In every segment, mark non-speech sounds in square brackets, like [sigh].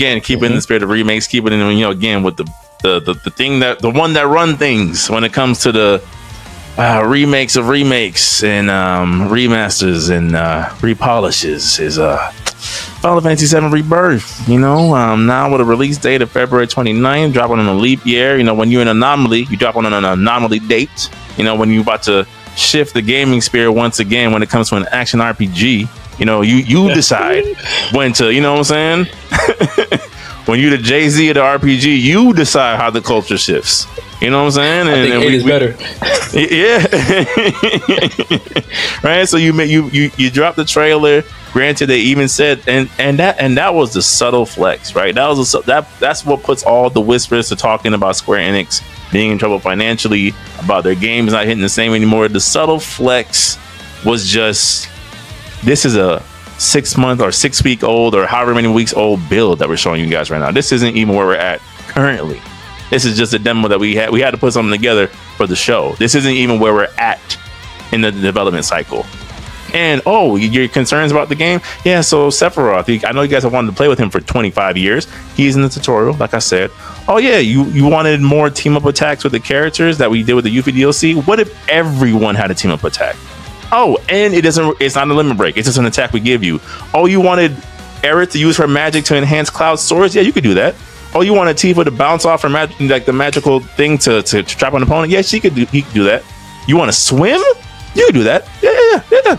again, keep it in the spirit of remakes, keep it in you know again with the the the, the thing that the one that run things when it comes to the uh, remakes of remakes and um, remasters and uh, repolishes is uh, Final Fantasy VII Rebirth. You know, um, now with a release date of February 29th, dropping on a leap year. You know, when you're an anomaly, you drop on an anomaly date. You know, when you're about to shift the gaming spirit once again when it comes to an action RPG. You know, you you decide when to. You know what I'm saying? [laughs] when you're the Jay Z of the RPG, you decide how the culture shifts. You know what I'm saying? And, I think and we, is we, better. [laughs] Yeah. [laughs] right. So you you you you drop the trailer. Granted, they even said and and that and that was the subtle flex, right? That was a, that that's what puts all the whispers to talking about Square Enix being in trouble financially, about their games not hitting the same anymore. The subtle flex was just this is a six month or six week old or however many weeks old build that we're showing you guys right now. This isn't even where we're at currently. This is just a demo that we had. We had to put something together for the show. This isn't even where we're at in the development cycle. And oh, your concerns about the game? Yeah, so Sephiroth, I know you guys have wanted to play with him for 25 years. He's in the tutorial, like I said. Oh yeah, you you wanted more team up attacks with the characters that we did with the Yuffie DLC. What if everyone had a team up attack? Oh, and it doesn't. It's not a limit break. It's just an attack we give you. Oh, you wanted Aerith to use her magic to enhance Cloud swords? Yeah, you could do that. Oh, you want a Tifa to bounce off her magic, like the magical thing to, to, to trap an opponent? Yeah, she could do. He could do that. You want to swim? You could do that. Yeah, yeah, yeah.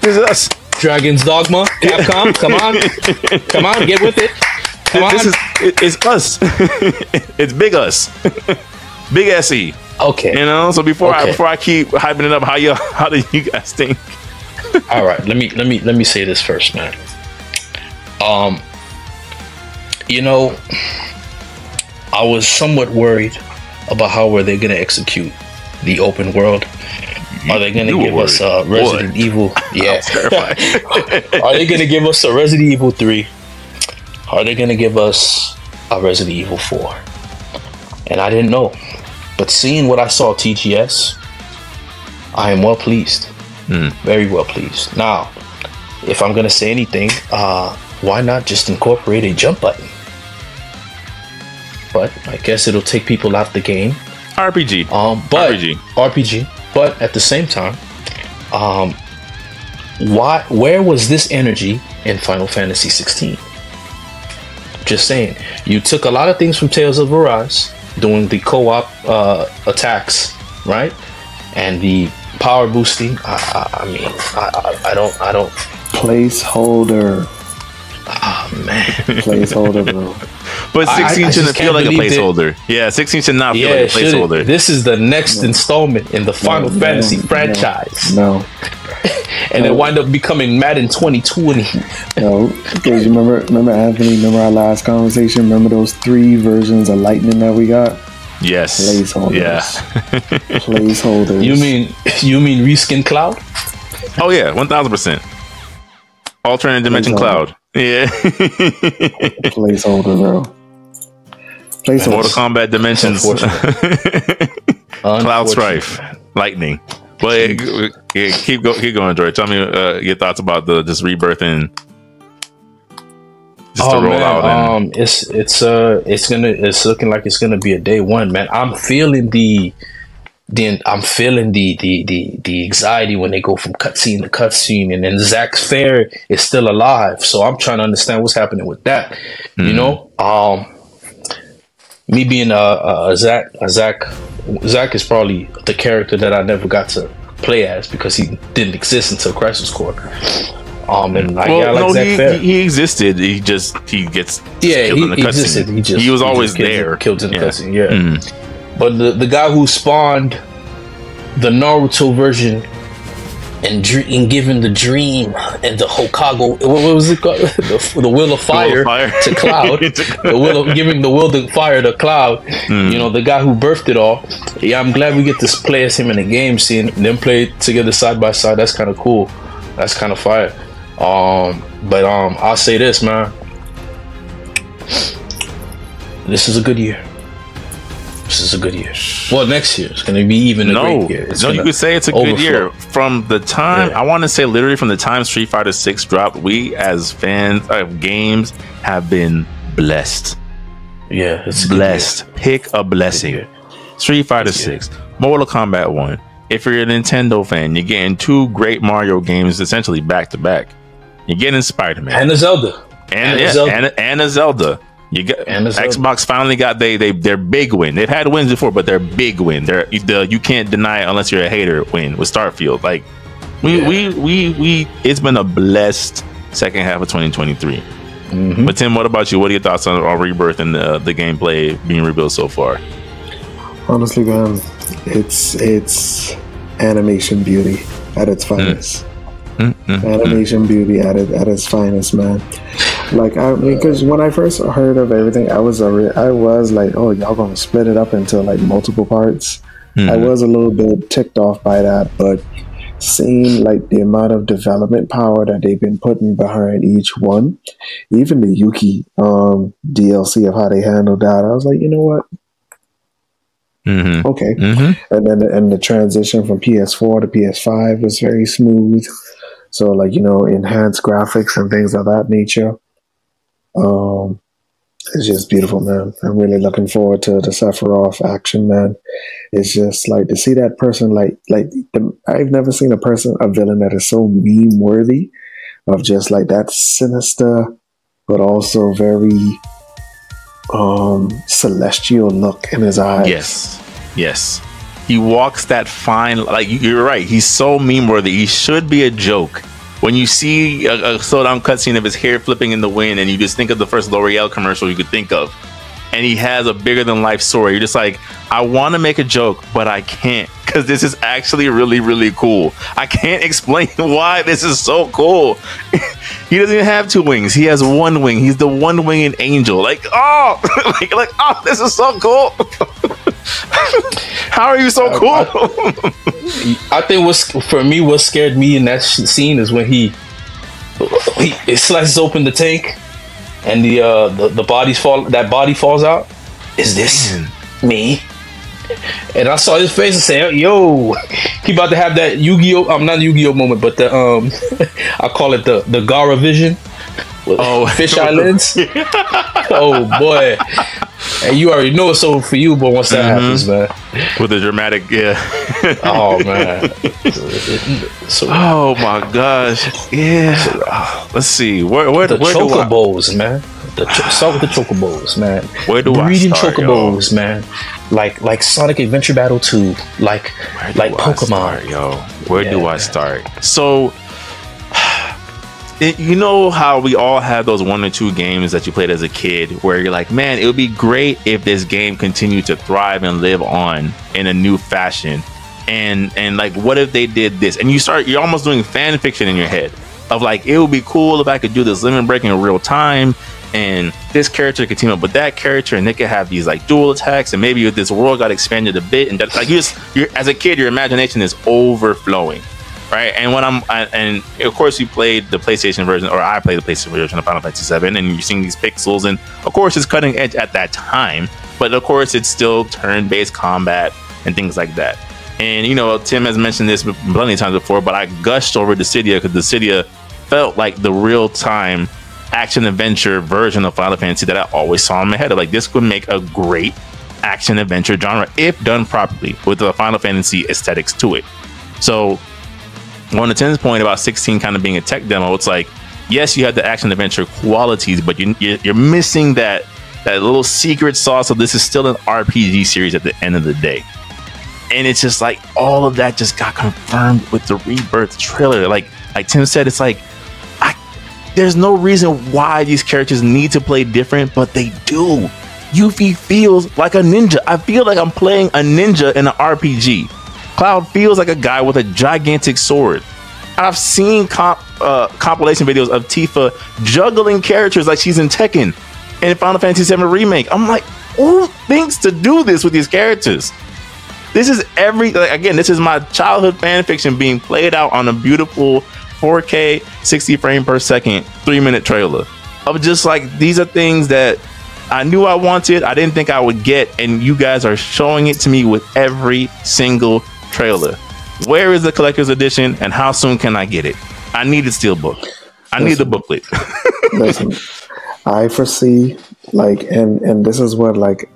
this is us. Dragon's Dogma, Capcom. come on, come on, get with it. Come this on. is it, it's us. [laughs] it's big us. [laughs] big se. Okay. You know. So before okay. I before I keep hyping it up, how you how do you guys think? [laughs] All right. Let me let me let me say this first, man. Um, you know, I was somewhat worried about how were they going to execute the open world. Are they going to give us uh, Resident? Evil? [laughs] Yeah. [laughs] Are they going to give us a Resident Evil 3? Are they going to give us a Resident Evil 4? And I didn't know. But seeing what I saw TGS, I am well pleased. Mm. Very well pleased. Now, if I'm going to say anything, uh, why not just incorporate a jump button? but I guess it'll take people out of the game. RPG. Um, but RPG. RPG. But at the same time, um, why? Where was this energy in Final Fantasy 16? Just saying, you took a lot of things from Tales of Arise, doing the co-op uh, attacks, right, and the power boosting. I, I, I mean, I, I, don't, I don't. Placeholder. Oh man, placeholder, [laughs] bro. But 16 I, I shouldn't feel like a placeholder. It. Yeah, 16 should not feel yeah, like a placeholder. This is the next no. installment in the Final no, Fantasy no, franchise. No. And it wind up becoming Madden 2020. no, because you remember, remember Anthony, remember our last conversation? Remember those three versions of Lightning that we got? Yes. Placeholders. Yeah. [laughs] [laughs] Placeholders. You mean you mean reskin cloud? Oh yeah, one thousand percent. Alternate dimension cloud. Yeah. [laughs] Placeholder, bro. Placeholder. Mortal Kombat Dimensions. Cloud Strife. Lightning. But keep go, keep going, George. Tell me uh, your thoughts about the just rebirth and just oh, man, out. And... Um, it's it's uh it's gonna it's looking like it's gonna be a day one, man. I'm feeling the then I'm feeling the the the the anxiety when they go from cutscene to cutscene, and then Zack's Fair is still alive. So I'm trying to understand what's happening with that. Mm-hmm. You know, um, me being a, a Zach, a Zack, Zack is probably the character that I never got to play as because he didn't exist until Crisis Core. Um, and like, well, yeah, I like no, Zack he, Fair. he existed. He just he gets yeah, he, he existed. He just he was always he there, killed in the yeah. cutscene. Yeah. Mm. But the, the guy who spawned the Naruto version and, dr- and given the dream and the Hokage, what was it called? [laughs] the, the will of fire, of fire. [laughs] to Cloud, the will of giving the will of fire to Cloud. Mm. You know, the guy who birthed it all. Yeah, I'm glad we get to play as him in the game, seeing them play together side by side. That's kind of cool. That's kind of fire. Um, but um, I'll say this, man. This is a good year is a good year. Well, next year it's going to be even a no, great year. It's no, you could say it's a good year. From the time Yeah. I want to say, literally from the time Street Fighter Six dropped, we as fans of games have been blessed. Yeah, it's a good Blessed. Pick a blessing. Street Fighter Six, Mortal Kombat One. If you're a Nintendo fan, you're getting two great Mario games essentially back to back. You're getting Spider Man And a Zelda. and and a Zelda. and, and a Zelda. You got And. Xbox finally got they they their big win. They've had wins before, but their big win. They're the you can't deny it unless you're a hater. Win with Starfield. Like we Yeah. we we we. It's been a blessed second half of 2023. Mhm. But Tim, what about you? What are your thoughts on, on Rebirth and the the gameplay being rebuilt so far? Honestly, man, it's it's animation beauty at its finest. Mm, mm, mm. Animation beauty at it at its finest, man. Like I mean, because when I first heard of everything, I was already, I was like, oh, y'all gonna split it up into like multiple parts. I Mhm. was a little bit ticked off by that, but seeing like the amount of development power that they've been putting behind each one, even the Yuffie um, DLC of how they handled that, I was like, you know what? Mhm. Okay. Mhm. And then and the transition from PS4 to PS5 was very smooth. So like you know, enhanced graphics and things of that nature. Um, it's just beautiful, man. I'm really looking forward to the Sephiroth action, man. It's just like to see that person, like like the, I've never seen a person, a villain that is so meme worthy, of just like that sinister, but also very um celestial look in his eyes. Yes. Yes. He walks that fine like you- you're right. He's so meme worthy. He should be a joke. When you see a, a slow down cutscene of his hair flipping in the wind, and you just think of the first L'Oreal commercial you could think of, and he has a bigger than life story, you're just like, I want to make a joke, but I can't because this is actually really, really cool. I can't [laughs] explain why this is so cool. [laughs] he doesn't even have two wings. He has one wing. He's the one winged angel. Like, oh, [laughs] like, like, oh, this is so cool. [laughs] How are you so cool? I think what's for me what scared me in that sh- scene is when he he it slices open the tank and the uh the, the bodies fall that body falls out. Is this me? And I saw his face and say, "Yo, he about to have that Yu-Gi-Oh! I'm not Yu-Gi-Oh moment, but the um, [laughs] I call it the the Gara vision. Oh. [laughs] fish islands. oh boy, and you already know it's over for you. But once that mm-hmm. happens, man, With a dramatic, yeah. [laughs] oh man. So [laughs] oh my gosh, yeah. Let's see. Where where, the where do I? chocobos, man. The cho- start with the chocobos, man. Where do I Breeding start, chocobos, man. Like like Sonic Adventure Battle 2, like Where do like I Pokemon. start, yo? Where do I man. start? So, you know how we all have those one or two games that you played as a kid where you're like, man, it would be great if this game continued to thrive and live on in a new fashion. And and like, what if they did this? And you start, you're almost doing fan fiction in your head of like, it would be cool if I could do this limit break in real time. And this character could team up with that character, and they could have these like dual attacks, and maybe this world got expanded a bit, and like you just, you're as a kid, your imagination is overflowing right? And when I'm, and of course, you played the PlayStation version, or I played the PlayStation version of Final Fantasy VII, and you're seeing these pixels, and of course, it's cutting edge at that time, but of course, it's still turn-based combat and things like that. And you know, Tim has mentioned this plenty of times before, but I gushed over Dissidia because Dissidia felt like the real-time action adventure version of Final Fantasy that I always saw in my head. Like this would make a great action adventure genre if done properly with the Final Fantasy aesthetics to it. So on the Tim's point about 16 kind of being a tech demo, it's like, yes, you have the action adventure qualities, but you- you're missing that that little secret sauce of this is still an RPG series at the end of the day. And it's just like all of that just got confirmed with the Rebirth trailer. Like like Tim said, it's like I there's no reason why these characters need to play different, but they do. Yuffie feels like a ninja. I feel like I'm playing a ninja in an RPG. Cloud feels like a guy with a gigantic sword. I've seen comp, uh, compilation videos of Tifa juggling characters like she's in Tekken and Final Fantasy VII Remake. I'm like, who thinks to do this with these characters? This is every like, again. This is my childhood fan fiction being played out on a beautiful 4K 60 frame per second three minute trailer of just like these are things that I knew I wanted. I didn't think I would get, and you guys are showing it to me with every single trailer. Where is the collector's edition, and how soon can I get it? I need the steelbook. I need the booklet. [laughs] Listen, I foresee like, and and this is what like,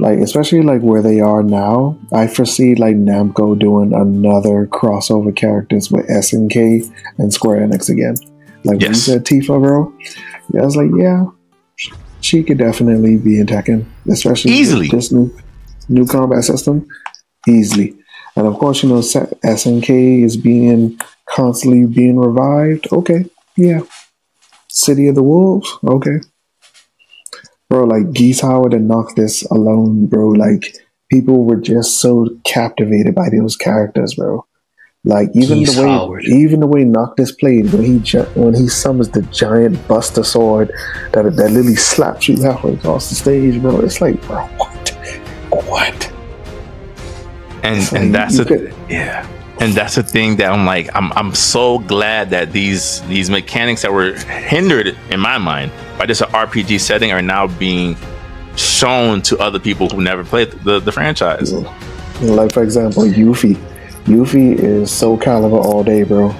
like especially like where they are now. I foresee like Namco doing another crossover characters with SNK and Square Enix again. Like when you Yes. said Tifa, bro, yeah, I was like, yeah, she could definitely be in Tekken, especially Easily. this new new combat system, easily. And of course, you know, S- SNK is being constantly being revived. Okay, yeah. City of the Wolves, okay. Bro, like Geese Howard and Noctis alone, bro, like people were just so captivated by those characters, bro. Like even Geese the way Howard. even the way Noctis played when he when he summons the giant Buster sword that that literally slaps you halfway across the stage, bro. It's like, bro, what? What? And It's like, and that's you a could- yeah and that's the thing that i'm like i'm i'm so glad that these these mechanics that were hindered in my mind by just an rpg setting are now being shown to other people who never played the, the franchise Like for example, Yuffie. Yuffie is Soul Calibur all day, bro.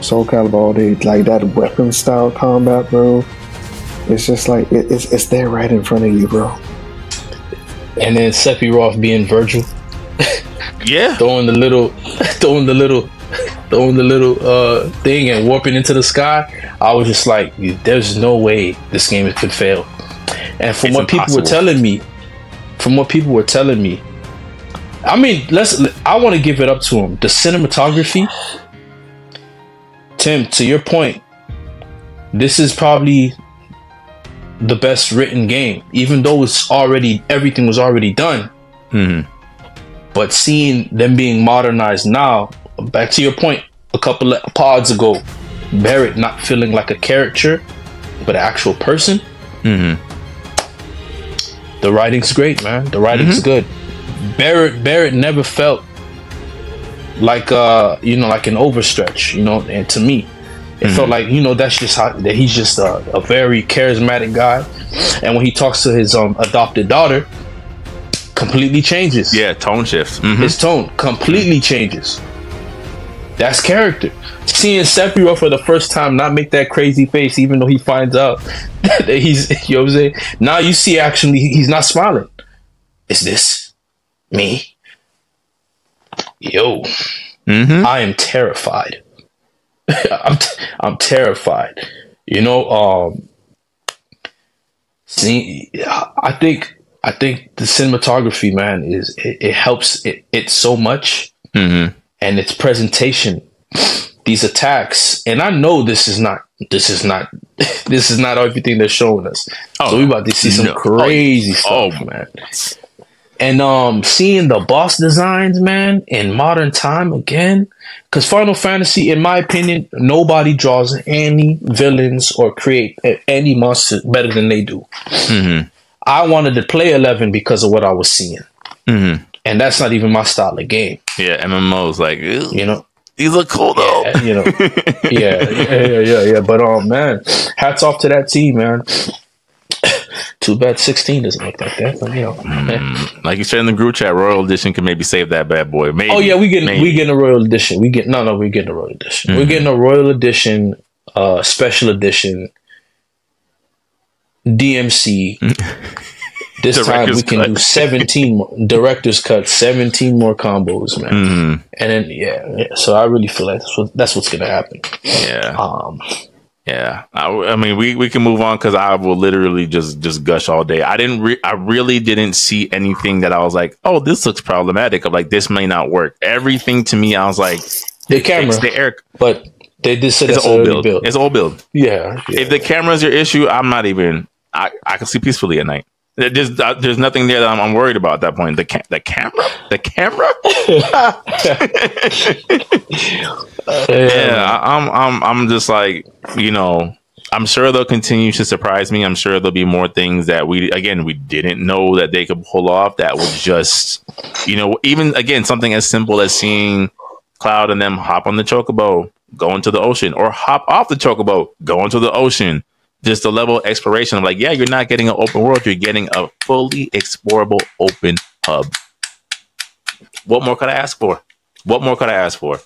Soul Calibur all day. Like that weapon style combat, bro. It's just like it, it's it's there right in front of you, bro. And then Sephiroth being Virgil, [laughs] yeah throwing the little, [laughs] throwing the little, throwing the little uh thing and warping into the sky. I was just like, there's no way this game could fail. And from It's what people were telling me, from what people were telling me, I mean, let's. I want to give it up to him. The cinematography, Tim. To your point, this is probably the best written game, even though it's already everything was already done. hmm But seeing them being modernized now, back to your point, a couple of pods ago, Barret not feeling like a character, but an actual person. hmm The writing's great, man. The writing's good. Barret Barret never felt like uh you know like an overstretch, you know. And to me, it felt like you know that's just how that he's just a, a very charismatic guy. And when he talks to his um adopted daughter, completely changes. yeah tone shift Mhm. his tone completely changes. That's character. Seeing Sephiroth for the first time not make that crazy face, even though he finds out [laughs] that he's, [laughs] you know what I'm saying? Now you see actually he's not smiling. Is this me? Yo, Mhm. I am terrified. [laughs] I'm, t- I'm terrified. You know, um, see, I think, I think the cinematography, man, is it, it helps it, it so much Mhm. and its presentation these attacks and i know this is not this is not [laughs] this is not everything they're showing us Oh, so we about to see some no. crazy Oh, stuff man and um seeing the boss designs man in modern time again because final fantasy in my opinion nobody draws any villains or create any monsters better than they do Mhm. I wanted to play 11 because of what i was seeing Mhm. and that's not even my style of game yeah mmos like you know these look cool though yeah, you know, [laughs] yeah, yeah, yeah, yeah, yeah. But um, man, hats off to that team, man. [coughs] Too bad sixteen doesn't look like that, but you know. Mm, like you said in the group chat royal edition can maybe save that bad boy maybe Oh yeah, we getting maybe. we getting a royal edition. We get no, no, we getting a royal edition. We're getting a royal edition, uh, special edition, DMC. [laughs] This time we can cut. do seventeen more, director's cut, seventeen more combos, man. Mhm. And then yeah, yeah, so I really feel like that's, what, that's what's gonna happen. yeah Um, Yeah, I, I mean, we, we can move on because I will literally just just gush all day. I didn't, re- I really didn't see anything that I was like, oh, this looks problematic. Of like, this may not work. Everything to me, I was like, the camera, the air. but they did say It's an old build. built. It's old build. Yeah, yeah. If the camera's your issue, I'm not even. I I can sleep peacefully at night. There's uh, there's nothing there that I'm, I'm worried about at that point. The ca- the camera, the camera. [laughs] yeah, I'm I'm I'm just like you know. I'm sure they'll continue to surprise me. I'm sure there'll be more things that we again we didn't know that they could pull off. That would just you know even again something as simple as seeing Cloud and them hop on the chocobo, go into the ocean, or hop off the chocobo, go into the ocean. Just the level of exploration. I'm like, yeah, you're not getting an open world, you're getting a fully explorable open hub. What more could I ask for? What more could I ask for?